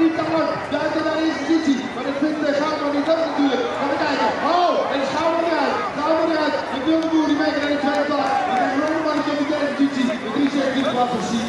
niet te wat duiken naar de positie. Maar ik vind de maar niet dat natuurlijk. Gaan we kijken. Oh, en Gouden eruit. uit, eruit. wil de Boer die meekrijgt in een tweede plaats. En dan Roman die op de derde institutie. De 3 7 die wat precies